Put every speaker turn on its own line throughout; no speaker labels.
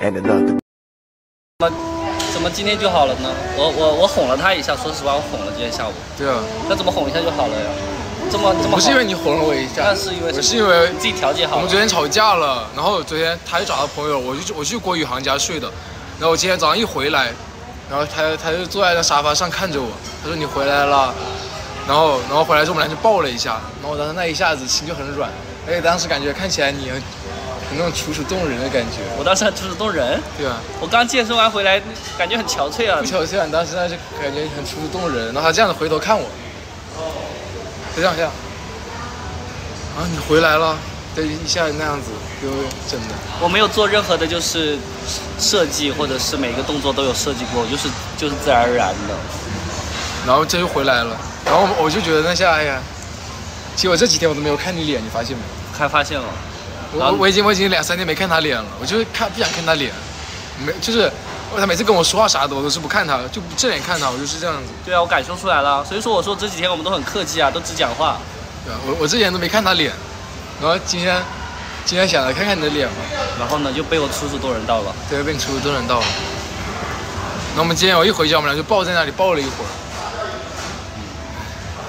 And another.
怎么怎么今天就好了呢？我我我哄了他一下，说实话我哄了今天下午，
对啊，
那怎么哄一下就好了呀？这么这么
不是因为你哄了我一下，
那是因为
我是因为
自己调节好
我们昨天吵架了，然后昨天他去找他朋友，我就我去郭宇航家睡的，然后我今天早上一回来，然后他他就坐在那沙发上看着我，他说你回来了，然后然后回来之后我们俩就抱了一下，然后我当时那一下子心就很软，而且当时感觉看起来你很很那种楚楚动人的感觉，
我当时还楚楚动人，
对啊？
我刚健身完回来，感觉很憔悴啊
不。巧虽然当时那是感觉很楚楚动人，然后他这样子回头看我，哦就这样这样，啊你回来了，对一下那样子就整的。
我没有做任何的，就是设计或者是每个动作都有设计过，就是就是自然而然的。
然后这就回来了，然后我就觉得那下，哎呀，其实我这几天我都没有看你脸，你发现没？
还发现了，
我
然后
我我已经我已经两三天没看他脸了，我就是看不想看他脸，没就是他每次跟我说话啥的，我都是不看他，就不正眼看他，我就是这样子。
对啊，我感受出来了。所以说我说这几天我们都很客气啊，都只讲话。
对啊，我我之前都没看他脸，然后今天今天想来看看你的脸嘛，
然后呢，就被我叔叔多人到了。
对，被你叔叔多人到了。那我们今天我一回家，我们俩就抱在那里抱了一会儿，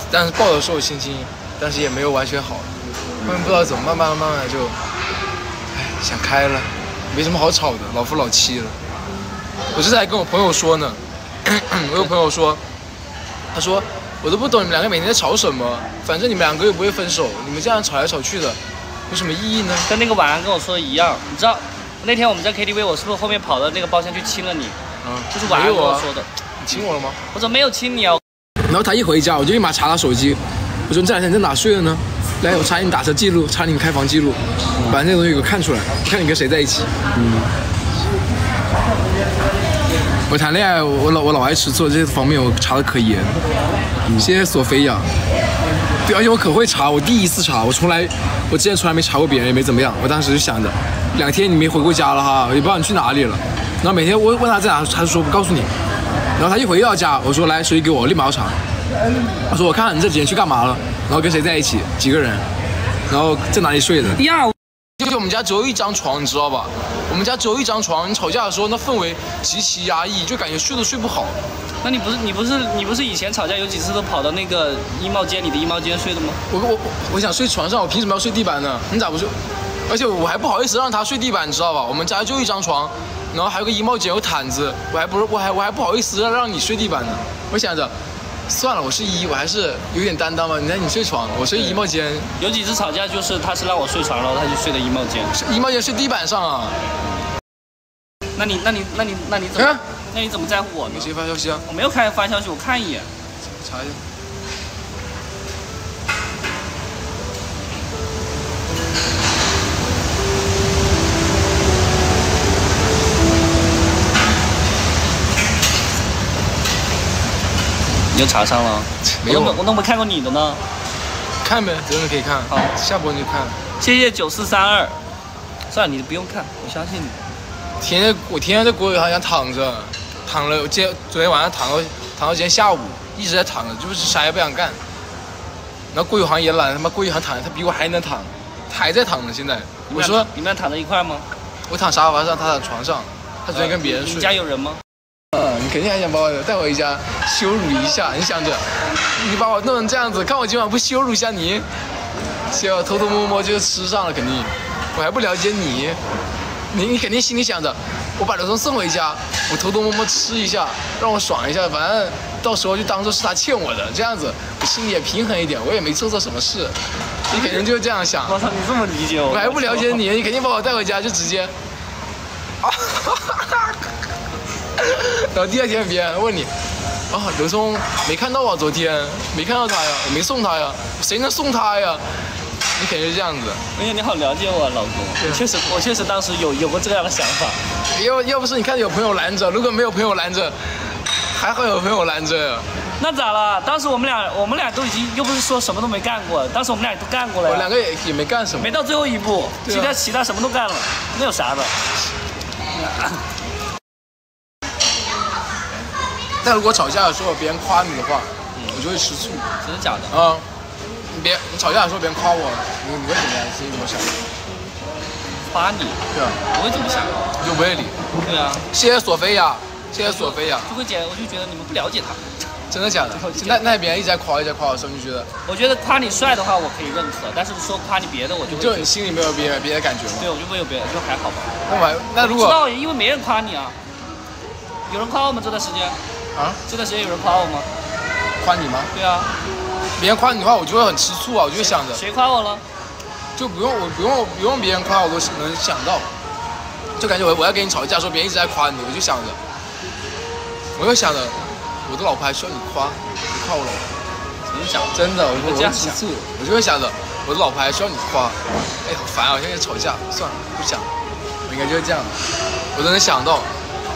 但是抱的时候心情，但是也没有完全好，后面不知道怎么慢慢慢慢的就，哎，想开了，没什么好吵的，老夫老妻了。我这次还跟我朋友说呢，我有朋友说，他说我都不懂你们两个每天在吵什么，反正你们两个又不会分手，你们这样吵来吵去的，有什么意义呢？
跟那个晚安跟我说的一样，你知道那天我们在 KTV，我是不是后面跑到那个包厢去亲了你？
嗯，
就是晚安
没有啊，
跟我说的。
你亲我了吗？
我怎么没有亲你哦，
然后他一回家，我就立马查他手机，我说你这两天在哪睡了呢？来，我查你打车记录，查你开房记录，把那个东西给我看出来，我看你跟谁在一起。嗯。我谈恋爱，我老我老爱吃醋，这些方面我查的可严。谢谢索菲亚。对，而且我可会查，我第一次查，我从来我之前从来没查过别人，也没怎么样。我当时就想着，两天你没回过家了哈，我也不知道你去哪里了。然后每天我问他在哪，他就说不告诉你。然后他一回到家，我说来手机给我，立马要查。他说我看看你这几天去干嘛了，然后跟谁在一起，几个人，然后在哪里睡的。
呀，
就是我们家只有一张床，你知道吧？我们家只有一张床，你吵架的时候那氛围极其压抑，就感觉睡都睡不好。
那你不是你不是你不是以前吵架有几次都跑到那个衣帽间里的衣帽间睡的吗？
我我我我想睡床上，我凭什么要睡地板呢？你咋不睡？而且我还不好意思让他睡地板，你知道吧？我们家就一张床，然后还有个衣帽间，有毯子，我还不是我还我还不好意思让让你睡地板呢。我想着，算了，我是一，我还是有点担当吧。你看你睡床，我睡衣帽间，
有几次吵架就是他是让我睡床，然后他就睡的衣帽间。
衣帽间睡地板上啊。
那你那你那你那你怎么
啊
那你怎么在乎我呢
给？谁发消息啊？
我没有看发消息，我看一眼。
查一下。
你就查上了？
没 有
我都没我都没看过你的呢。
看呗，真的可以看。
好
下播你就看。
谢谢九四三二。算了，你不用看，我相信你。
天天我天天在国语好像躺着，躺了，我今天昨天晚上躺到躺到今天下午，一直在躺着，就是啥也不想干。然后郭宇航也懒，他妈郭宇航躺，他比我还能躺，他还在躺着。现在我说
你们俩躺在一块吗？
我躺沙发上，他躺床上，他昨天跟别人
你
睡。
家有人吗？
肯定还想把我带回家羞辱一下，你想着你把我弄成这样子，看我今晚不羞辱一下你，结果偷偷摸摸就吃上了，肯定。我还不了解你，你你肯定心里想着，我把刘松送回家，我偷偷摸摸吃一下，让我爽一下，反正到时候就当做是他欠我的，这样子我心里也平衡一点，我也没做错什么事。你肯定就这样想。
我操，你这么理解我？
我还不了解你，你肯定把我带回家就直接，啊，然后第二天别人问你，啊，刘松没看到啊，昨天没看到他呀，我没送他呀，谁能送他呀？你肯定是这样子，
哎呀，你好了解我啊，老公。我确实，我确实当时有有过这样的想法。
要要不是你看有朋友拦着，如果没有朋友拦着，还好有朋友拦着，
那咋了？当时我们俩，我们俩都已经又不是说什么都没干过，当时我们俩都干过了。
我两个也也没干什么
没。到最后一步，其他其他什么都干了，那有啥的？
但如果吵架的时候别人夸你的话，我就会吃醋
真的假的？
啊。你别你吵架的时候别人夸我，你你会怎么样？心里怎么想？
夸你，
对啊，
我会怎么想。
就不会理。
对啊，
谢谢索菲亚，谢谢索菲亚，
就会觉我就觉得你们不了解他。
真的假的？那那别人一直在夸，一直在夸的时候，你就觉得，
我觉得夸你帅的话，我可以认可，但是说夸你别的，我就会
就你心里没有别别的感觉吗？
对我就没有别的，就还好吧。
那我还那如果
不知道，因为没人夸你啊。有人夸我们？这段时间，
啊？
这段时间有人夸我吗？
夸你吗？
对啊，
别人夸你的话，我就会很吃醋啊，我就会想着，
谁夸我了？
就不用我不用不用别人夸我都能想到，就感觉我我要跟你吵架的时候，别人一直在夸你，我就想着，我就想着，我的老婆还需要你夸，你夸我老婆，
怎么讲？
真的，我
会这样想。
我吃醋，我就会想着，我的老婆还需要你夸，哎，好烦啊，我现在吵架，算了，不想，我应该就是这样，我都能想到，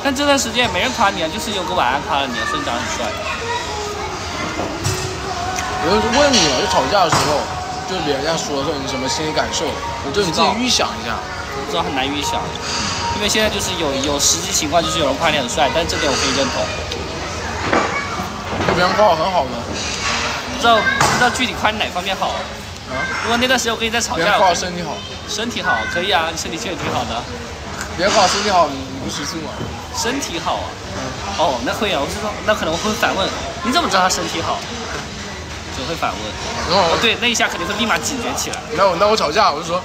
但这段时间也没人夸你啊，就是有个晚安夸了你，说你长得很帅。
我就问你嘛，就吵架的时候，就是别人家说的时候，你什么心理感受？就你自己预想一下，
不知道很难预想，因为现在就是有有实际情况，就是有人夸你很帅，但这点我可以认同。
就别人夸我很好呢，
不知道不知道具体夸你哪方面好。
啊，
如果那段时间我跟你在吵架，
别人夸我身体好，
身体好可以啊，你身体确实挺好的，
别人夸我身体好，不吃醋吗？
身体好啊。哦，那会啊，我是说，那可能我会反问，你怎么知道他身体好？只会反问。哦，对，那一下肯定会立马警觉起来。
那我那我吵架，我就说，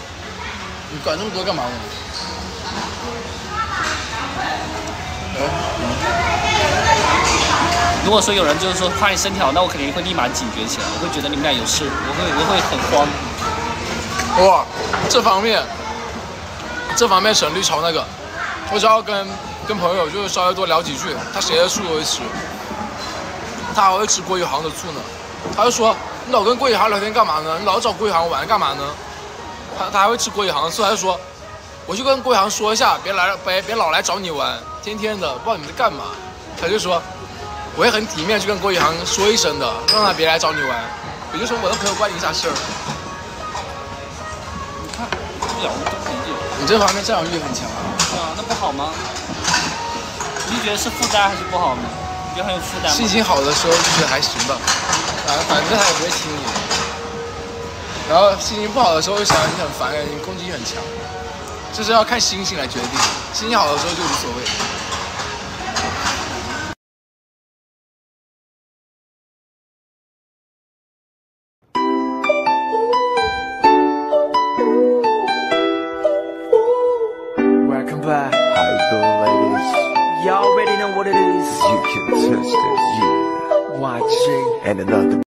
你管那么多干嘛呢？
如果说有人就是说夸你身体好，那我肯定会立马警觉起来，我会觉得你们俩有事，我会我会很慌。
哇，这方面，这方面沈律超那个，我只要跟跟朋友就是稍微多聊几句，他谁的醋都会吃，他还会吃郭宇航的醋呢。他就说你老跟郭宇航聊天干嘛呢？你老找郭宇航玩干嘛呢？他他还会吃郭宇航的醋，他就说我去跟郭宇航说一下，别来别别老来找你玩，天天的不知道你们在干嘛。他就说我会很体面去跟郭宇航说一声的，让他别来找你玩。也就说我的朋友关你啥事儿？
你看，不了都理解。
你这方面占有欲很强啊。
那不好吗？你觉得是负担还是不好吗？你觉得很有负担？
心情好的时候就觉得还行吧，反反正他也不会听你。然后心情不好的时候，想你很烦人，你攻击性很强，这是要看心情来决定。心情好的时候就无所谓。
And another.